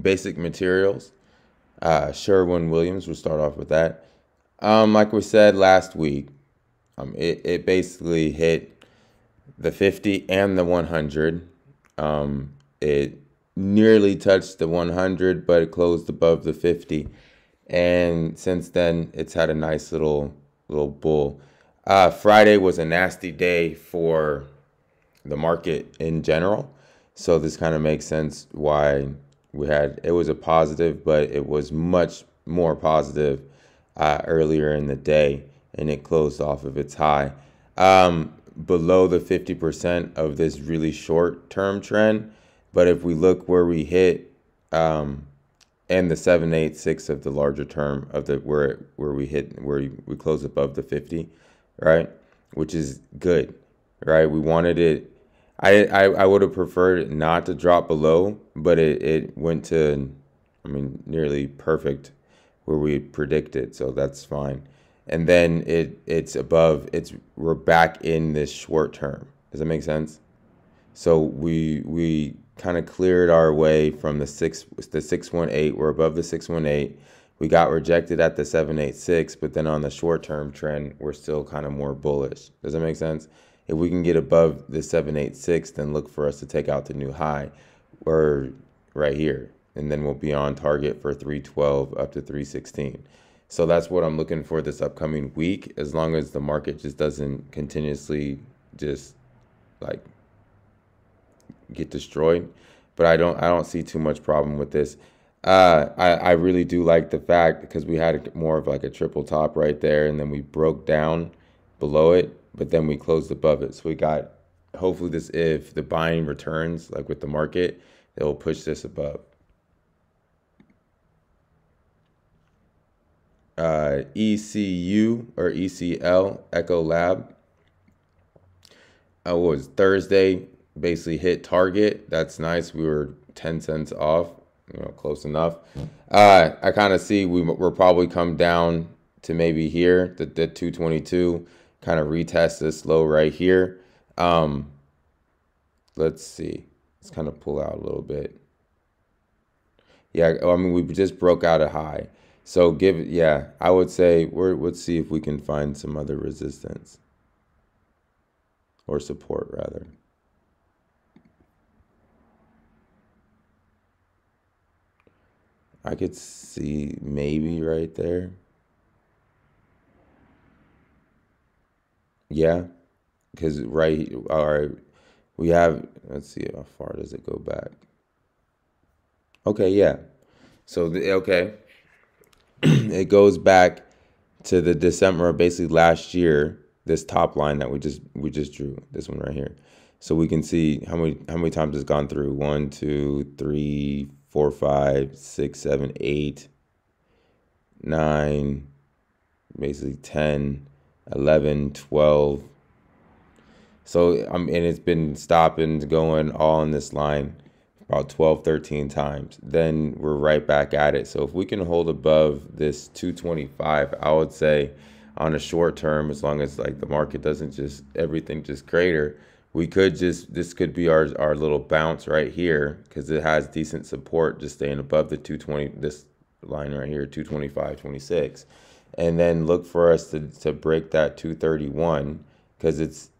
basic materials. Uh, Sherwin Williams, we'll start off with that. Um, like we said last week, um, it, it basically hit the 50 and the 100. Um, it nearly touched the 100, but it closed above the 50. And since then, it's had a nice little little bull. Uh, Friday was a nasty day for the market in general. So this kind of makes sense why we had it was a positive, but it was much more positive uh, earlier in the day, and it closed off of its high um, below the 50% of this really short term trend. But if we look where we hit um, and the 786 of the larger term of the where where we hit where we close above the 50, right? Which is good, right? We wanted it I, I, I would have preferred not to drop below, but it, it went to, I mean, nearly perfect where we predicted, so that's fine. And then it it's above, it's we're back in this short term. Does that make sense? So we we kind of cleared our way from the six the six one eight. We're above the six one eight. We got rejected at the seven eight six, but then on the short term trend, we're still kind of more bullish. Does that make sense? If we can get above the 786, then look for us to take out the new high or right here. And then we'll be on target for 312 up to 316. So that's what I'm looking for this upcoming week, as long as the market just doesn't continuously just like get destroyed. But I don't I don't see too much problem with this. Uh, I, I really do like the fact because we had more of like a triple top right there and then we broke down below it but then we closed above it. So we got hopefully this if the buying returns like with the market, it will push this above. Uh, ECU or ECL Ecolab. Uh, was Thursday basically hit target. That's nice. We were 10 cents off, you know, close enough. Uh, I kind of see we, we're probably come down to maybe here, the, the 222 kind of retest this low right here. Um, let's see. Let's kind of pull out a little bit. Yeah, I mean, we just broke out a high. So give it, yeah, I would say we're, let's see if we can find some other resistance or support rather. I could see maybe right there. Yeah, because right, all right, we have. Let's see how far does it go back. Okay, yeah. So the, okay, it goes back to the December, basically last year. This top line that we just we just drew, this one right here. So we can see how many how many times it's gone through. One, two, three, four, five, six, seven, eight, nine, basically ten 11, 12. So, um, and it's been stopping, going all in this line about 12, 13 times. Then we're right back at it. So if we can hold above this 225, I would say on a short term, as long as like the market doesn't just everything just crater, we could just this could be our our little bounce right here because it has decent support just staying above the 220 this line right here 225 26 and then look for us to, to break that 231 because it's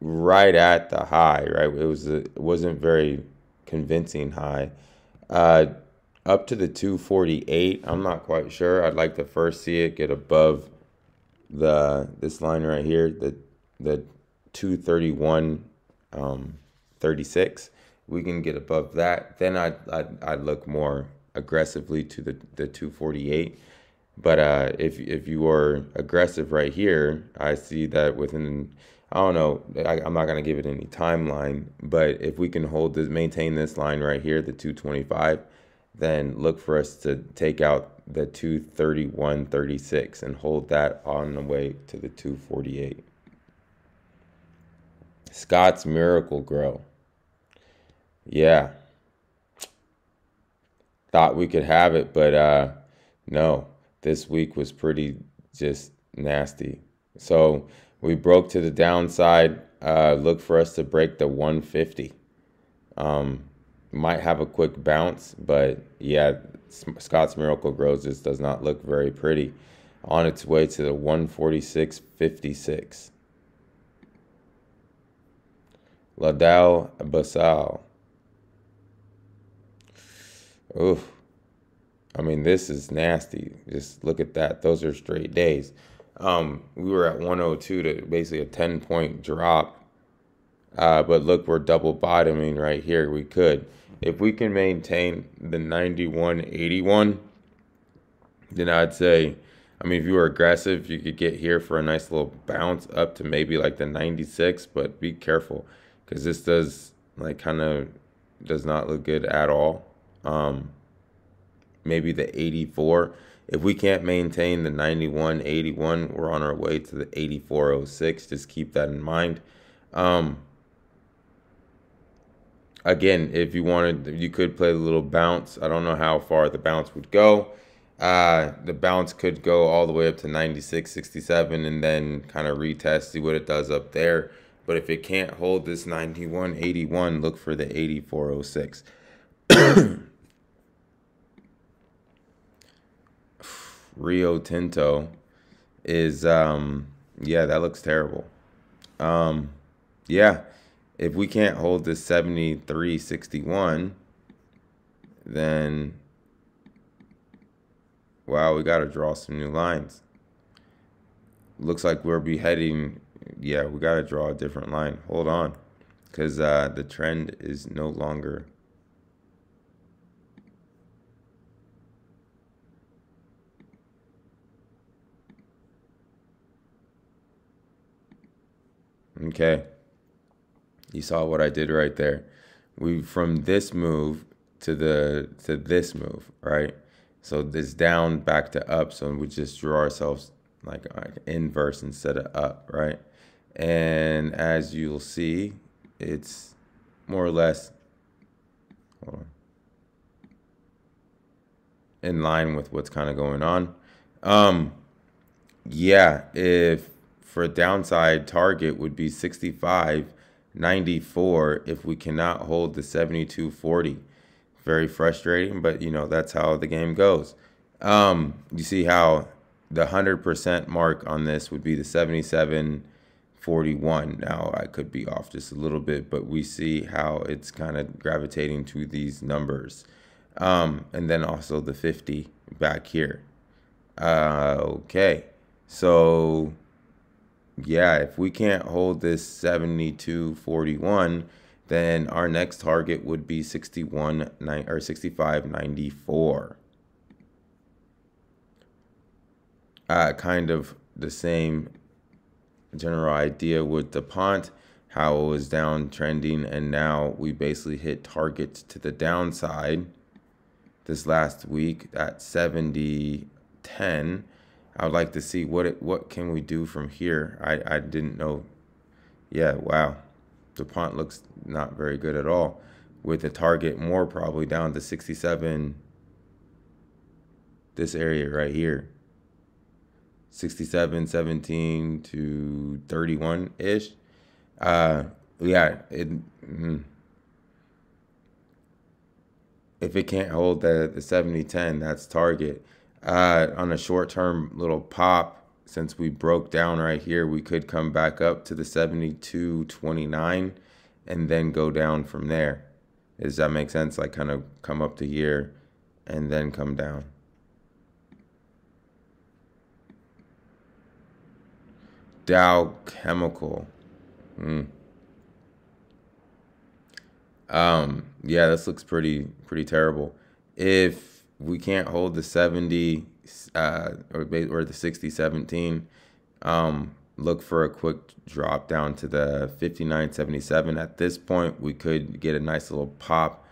right at the high, right? It was a, it wasn't very convincing high. Uh, up to the 248, I'm not quite sure. I'd like to first see it get above the this line right here, the the 231 um, 36. We can get above that, then I'd, I'd, I'd look more aggressively to the, the 248 but uh, if if you are aggressive right here, I see that within I don't know. I, am not gonna give it any timeline, but if we can hold this, maintain this line right here, the 225, then look for us to take out the 231.36 and hold that on the way to the 248. Scotts Miracle-Gro. Yeah. Thought we could have it, but uh, no this week was pretty just nasty. So we broke to the downside. Uh, look for us to break the 150. Um, might have a quick bounce, but yeah, Scotts Miracle-Gro just does not look very pretty. On its way to the 146.56. Ladal Basal. Oof. I mean, this is nasty. Just look at that. Those are straight days. Um, we were at 102 to basically a 10 point drop. Uh, but look, we're double bottoming right here. We could. If we can maintain the 91.81, then I'd say, I mean, if you were aggressive, you could get here for a nice little bounce up to maybe like the 96, but be careful because this does like kind of does not look good at all. Um, maybe the 84. If we can't maintain the 91, 81, we're on our way to the 8406. Just keep that in mind. Um, again, if you wanted, you could play a little bounce. I don't know how far the bounce would go. Uh, the bounce could go all the way up to 96, 67, and then kind of retest, see what it does up there. But if it can't hold this 91, 81, look for the 8406. Rio Tinto is um yeah, that looks terrible. Um yeah, if we can't hold this 7361 then wow, we got to draw some new lines. Looks like we're be heading yeah, we got to draw a different line. Hold on. Cuz uh the trend is no longer Okay. You saw what I did right there. We from this move to the to this move, right? So this down back to up. So we just draw ourselves like, like inverse instead of up, right? And as you'll see, it's more or less in line with what's kind of going on. Um, yeah, if for a downside target would be 65 94 if we cannot hold the 72 40 very frustrating but you know that's how the game goes. Um, you see how the 100% mark on this would be the 77 41 now i could be off just a little bit but we see how it's kind of gravitating to these numbers. Um, and then also the 50 back here. Uh, okay so yeah, if we can't hold this 72.41, then our next target would be 61 nine, or 65.94. Uh, kind of the same general idea with DuPont, how it was downtrending, and now we basically hit targets to the downside this last week at 70.10 I would like to see what it, what can we do from here. I, I didn't know. Yeah, wow. DuPont looks not very good at all. With the target more probably down to 67. This area right here. 67, 17 to 31 ish. Uh, yeah, it. Mm, if it can't hold the, the 70 10, that's target uh, on a short term little pop, since we broke down right here, we could come back up to the 72.29 and then go down from there. Does that make sense? Like kind of come up to here and then come down. Dow Chemical. Mm. Um, yeah, this looks pretty pretty terrible. If we can't hold the 70 uh, or, or the 60 17 um, look for a quick drop down to the 59 77 at this point we could get a nice little pop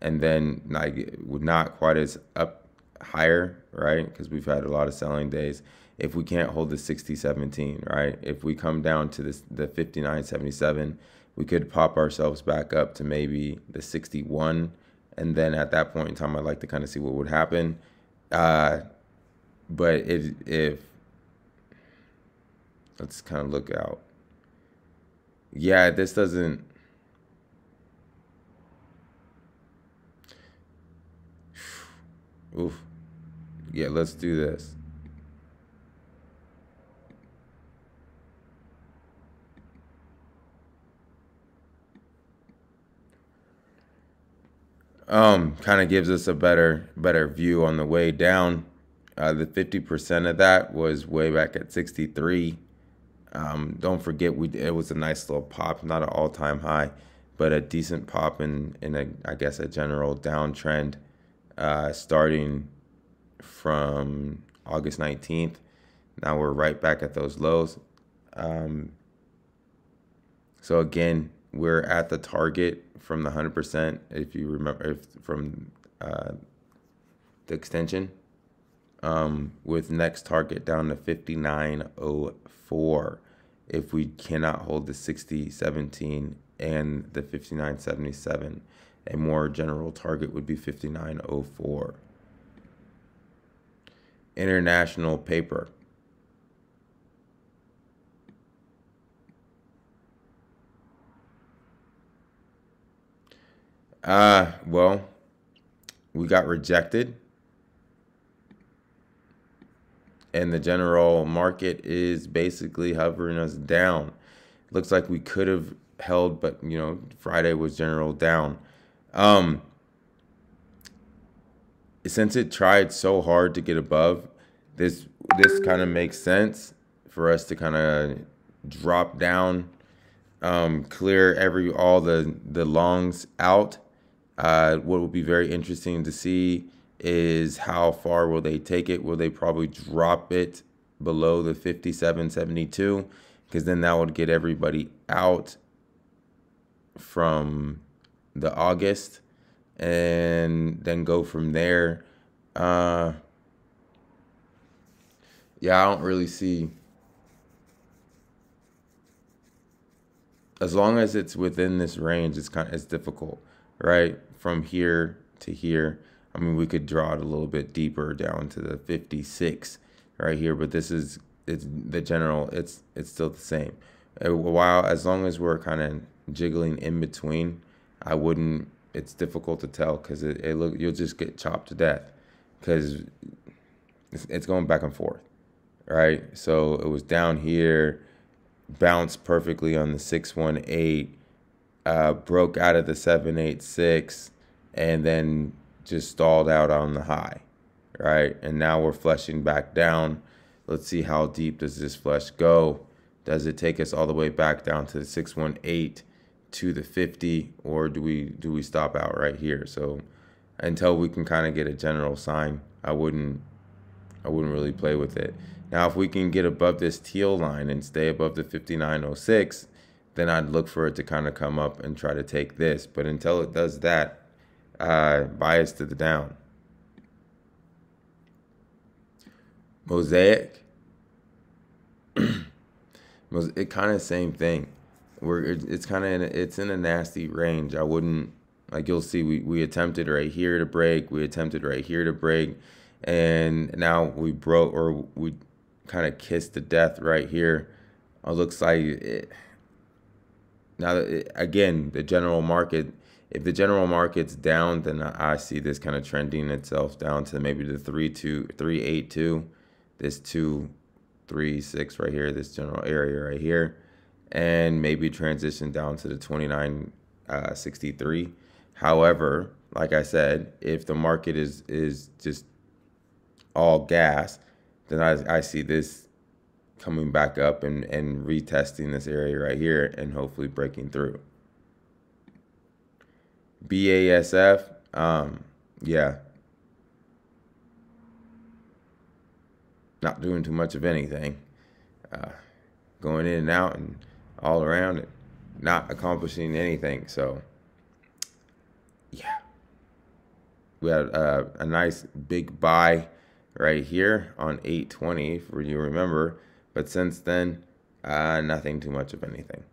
and then like would not quite as up higher right? Because we've had a lot of selling days. If we can't hold the 60 17 right? If we come down to this the 59 77 we could pop ourselves back up to maybe the 61 and then at that point in time, I'd like to kind of see what would happen. Uh, but if if let's kind of look out. Yeah, this doesn't. Oof. Yeah, let's do this. Um, kind of gives us a better better view on the way down. Uh, the 50% of that was way back at 63. Um, don't forget, we it was a nice little pop, not an all time high, but a decent pop in, in a, I guess, a general downtrend uh, starting from August 19th. Now we're right back at those lows. Um, so again, we're at the target from the 100%. If you remember, if from uh, the extension, um, with next target down to 5904 if we cannot hold the 6017 and the 5977 a more general target would be 5904 international paper uh well we got rejected and the general market is basically hovering us down. Looks like we could have held, but you know, Friday was general down. Um, since it tried so hard to get above, this this kind of makes sense for us to kind of drop down, um, clear every all the the longs out. Uh, what will be very interesting to see is how far will they take it? Will they probably drop it below the 57.72? Because then that would get everybody out from the August and then go from there. Uh, yeah, I don't really see. As long as it's within this range, it's kind of it's difficult, right? From here to here I mean, we could draw it a little bit deeper down to the 56 right here, but this is it's the general. It's it's still the same. While as long as we're kind of jiggling in between, I wouldn't. It's difficult to tell because it, it look you'll just get chopped to death because it's, it's going back and forth, right? So it was down here, bounced perfectly on the six one eight, uh, broke out of the seven eight six, and then just stalled out on the high, right? And now we're flushing back down. Let's see how deep does this flush go. Does it take us all the way back down to the 618 to the 50 or do we do we stop out right here? So until we can kind of get a general sign, I wouldn't I wouldn't really play with it. Now if we can get above this teal line and stay above the 5906, then I'd look for it to kind of come up and try to take this. But until it does that, uh, bias to the down. Mosaic, it kind of same thing. We're it's kind of it's in a nasty range. I wouldn't like you'll see we we attempted right here to break. We attempted right here to break, and now we broke or we kind of kissed the death right here. It looks like it. Now again, the general market if the general market's down, then I see this kind of trending itself down to maybe the three two three eight two, this two three six right here, this general area right here, and maybe transition down to the twenty nine uh, sixty three. However, like I said, if the market is is just all gas, then I, I see this coming back up and, and retesting this area right here and hopefully breaking through. BASF, um, yeah, not doing too much of anything, uh, going in and out and all around and not accomplishing anything. So, yeah, we had uh, a nice big buy right here on 820, for you remember, but since then, uh, nothing too much of anything.